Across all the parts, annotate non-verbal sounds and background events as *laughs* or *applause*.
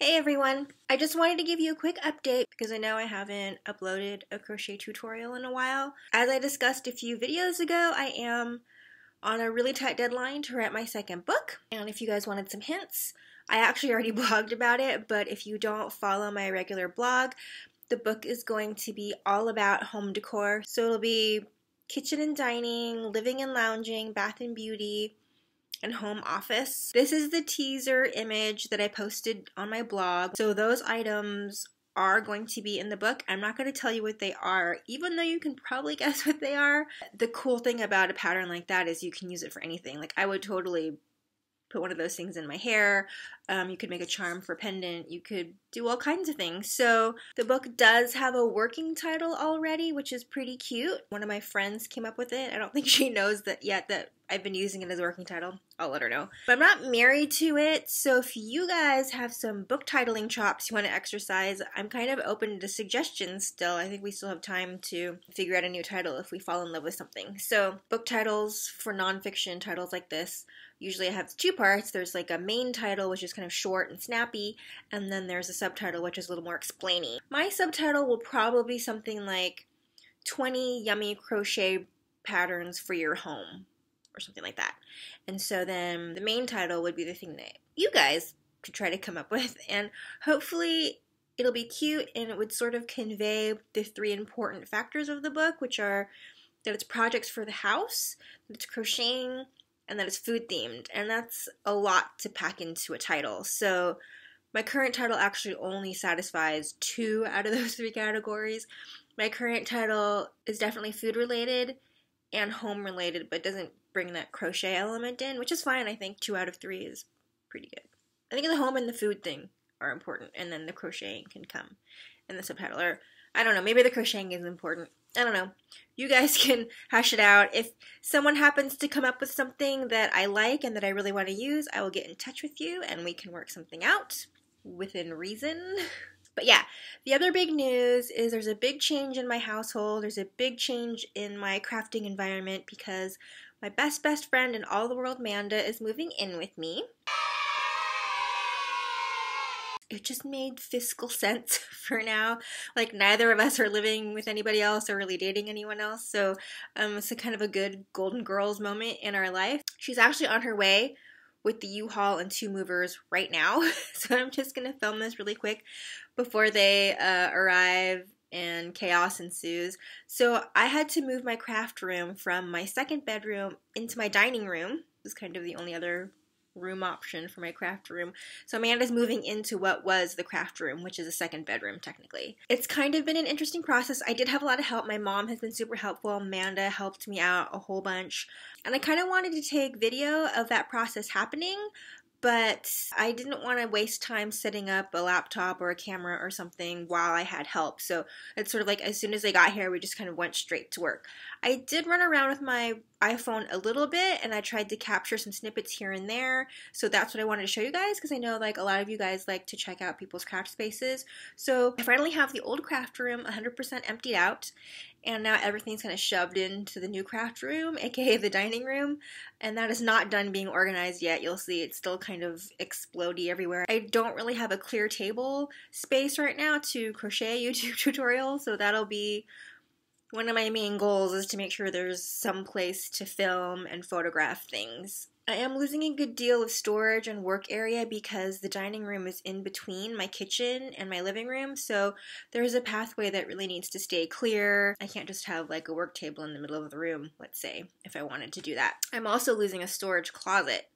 Hey everyone! I just wanted to give you a quick update because I know I haven't uploaded a crochet tutorial in a while. As I discussed a few videos ago, I am on a really tight deadline to write my second book. And if you guys wanted some hints, I actually already *laughs* blogged about it, but if you don't follow my regular blog, the book is going to be all about home decor. So it'll be kitchen and dining, living and lounging, bath and beauty, and home office. This is the teaser image that I posted on my blog. So those items are going to be in the book. I'm not going to tell you what they are, even though you can probably *laughs* guess what they are. The cool thing about a pattern like that is you can use it for anything. Like I would totally put one of those things in my hair. Um, you could make a charm for pendant. You could do all kinds of things. So the book does have a working title already, which is pretty cute. One of my friends came up with it. I don't *laughs* think she knows that yet that I've been using it as a working title. I'll let her know. But I'm not married to it, so if you guys have some book titling chops you want to exercise, I'm kind of open to suggestions still. I think we still have time to figure out a new title if we fall in love with something. So, book titles for nonfiction titles like this usually I have two parts. There's like a main title, which is kind of short and snappy, and then there's a subtitle, which is a little more explaining. My subtitle will probably be something like 20 yummy crochet patterns for your home or something like that. And so then the main title would be the thing that you guys could try to come up *laughs* with, and hopefully it'll be cute and it would sort of convey the three important factors of the book, which are that it's projects for the house, that it's crocheting, and that it's food themed. And that's a lot to pack into a title. So my current title actually only satisfies two out of *laughs* those three categories. My current title is definitely food related and home related, but doesn't bring that crochet element in, which is fine. I think two out of three is pretty good. I think the home and the food thing are important, and then the crocheting can come in the subtitle. Or I don't know, maybe the crocheting is important. I don't know. You guys *laughs* can hash it out. If someone happens to come up with something that I like and that I really want to use, I will get in touch with you and we can work something out within reason. *laughs* But yeah, the other big news is there's a big change in my household. There's a big change in my crafting environment because my best best friend in all the world, Manda, is moving in with me. It just made fiscal *laughs* sense for now. Like neither of us are living with anybody else or really dating anyone else, so um, it's a kind of a good Golden Girls moment in our life. She's actually on her way with the U-Haul and two movers right now. *laughs* so I'm just going to film this really quick before they uh, arrive and chaos ensues. So I had to move my craft room from my second bedroom into my dining room. It was kind of the only other room option for my craft room. So Amanda's moving into what was the craft room, which is a second bedroom technically. It's kind of been an interesting process. I did have a lot of help. My mom has been super helpful. Amanda helped me out a whole bunch. And I kind of wanted to take video of that process happening, but I didn't want to waste time setting up a laptop or a camera or something while I had help. So it's sort of like as soon as I got here, we just kind of went straight to work. I did run around with my iPhone a little bit and I tried to capture some snippets here and there. So that's what I wanted to show you guys because I know like a lot of you guys like to check out people's craft spaces. So I finally have the old craft room 100% emptied out and now everything's kind of shoved into the new craft room, aka the dining room, and that is not done being organized yet. You'll see it's still kind of explody everywhere. I don't really have a clear table space right now to crochet *laughs* YouTube tutorial, so that'll be one of my main goals is to make sure there's some place to film and photograph things. I am losing a good deal of storage and work area because the dining room is in between my kitchen and my living room, so there's a pathway that really needs to stay clear. I can't just have like a work table in the middle of the room, let's say, if I wanted to do that. I'm also losing a storage closet.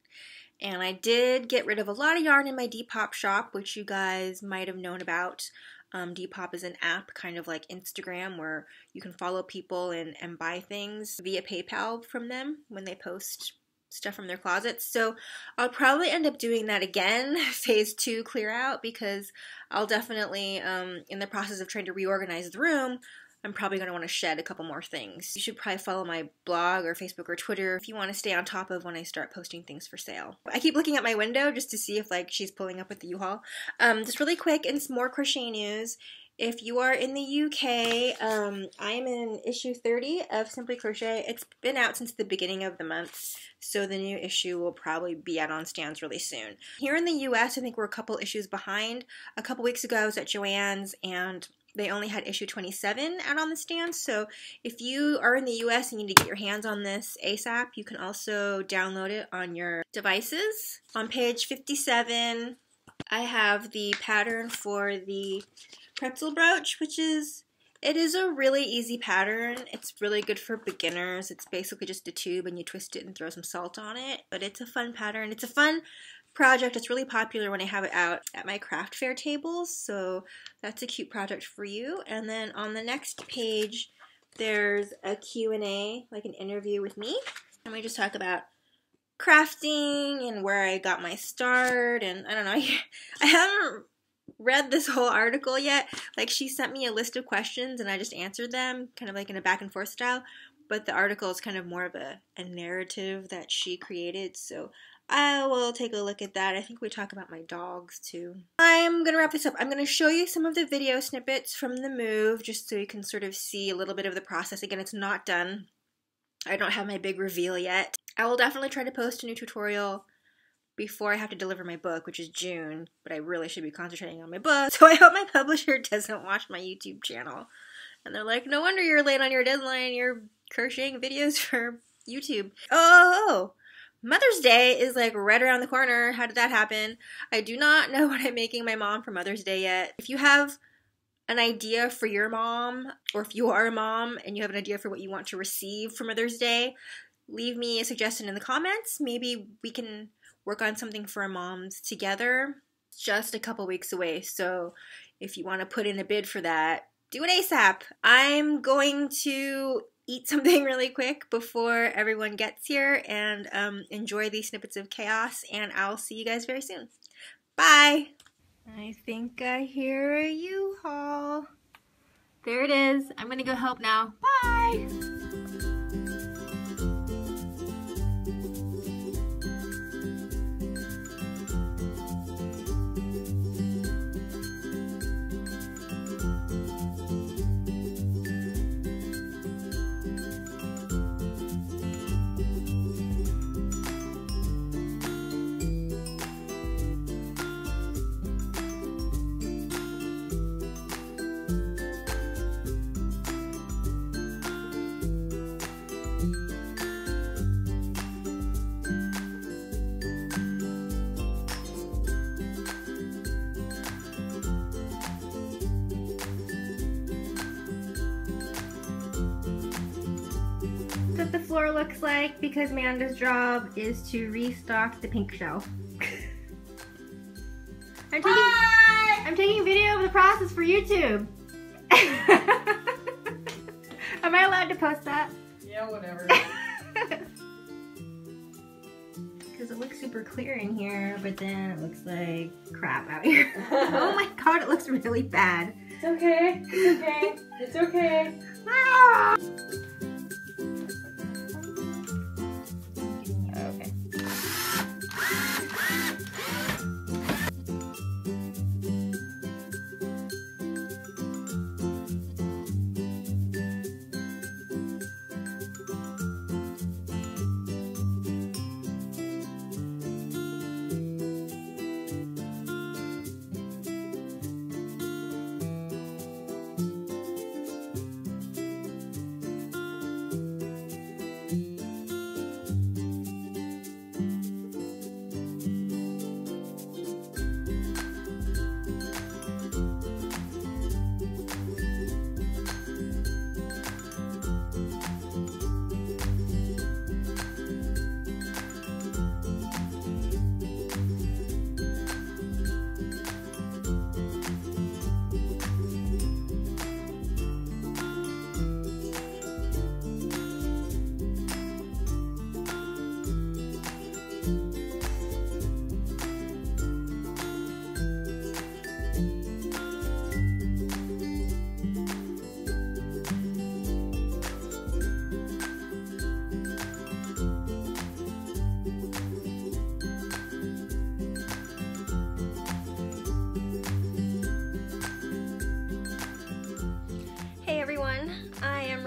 And I did get rid of a lot of yarn in my Depop shop, which you guys might have known about. Um, Depop is an app, kind of like Instagram, where you can follow people and, and buy things via PayPal from them when they post stuff from their closets. So I'll probably end up doing that again, *laughs* phase two clear out, because I'll definitely, um, in the process of trying to reorganize the room, I'm probably going to want to shed a couple more things. You should probably follow my blog or Facebook or Twitter if you want to stay on top of when I start posting things for sale. I keep looking at my window just to see if like she's pulling up with the U-Haul. Um, just really quick and some more crochet news. If you are in the UK, um, I am in issue 30 of Simply Crochet. It's been out since the beginning of the month, so the new issue will probably be out on stands really soon. Here in the US, I think we're a couple issues behind. A couple weeks ago, I was at Joann's and they only had issue 27 out on the stands. So if you are in the US and you need to get your hands on this ASAP, you can also download it on your devices. On page 57, I have the pattern for the pretzel brooch, which is it is a really easy pattern. It's really good for beginners. It's basically just a tube and you twist it and throw some salt on it. But it's a fun pattern. It's a fun project. It's really popular when I have it out at my craft fair tables. So that's a cute project for you. And then on the next page, there's a Q&A, like an interview with me. And we just talk about crafting and where I got my start. And I don't know, *laughs* I haven't read this whole article yet. Like she sent me a list of questions and I just answered them, kind of like in a back and forth style. But the article is kind of more of a, a narrative that she created, so I will take a look at that. I think we talk about my dogs too. I'm gonna wrap this up. I'm gonna show you some of the video snippets from the move just so you can sort of see a little bit of the process. Again, it's not done. I don't have my big reveal yet. I will definitely try to post a new tutorial before I have to deliver my book, which is June, but I really should be concentrating on my book. *laughs* So I hope my publisher doesn't watch my YouTube channel. And they're like, no wonder you're late on your deadline. You're crocheting videos *laughs* for YouTube. Oh, oh, oh. Mother's Day is like right around the corner. How did that happen? I do not know *laughs* what I'm making my mom for Mother's Day yet. If you have an idea for your mom, or if you are a mom and you have an idea for what you want to receive for Mother's Day, leave me a suggestion in the comments. Maybe we can work on something for moms together. just a couple weeks away, so if you want to put in a bid for that, do it ASAP. I'm going to eat something *laughs* really quick before everyone gets here and um, enjoy these snippets of chaos, and I'll see you guys very soon. Bye! I think I hear a U-Haul. There it is. I'm gonna go help now. Bye! Floor looks like because Amanda's job is to restock the pink shelf. I'm taking! I'm taking video of the process for YouTube. *laughs* Am I allowed to post that? Yeah, whatever. *laughs* Because it looks super clear in here, but then it looks like crap out here. *laughs* oh my god, it looks really bad. It's okay. It's okay. It's okay. Ah!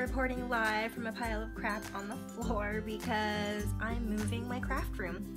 Reporting live from a pile of crap on the floor because I'm moving my craft room.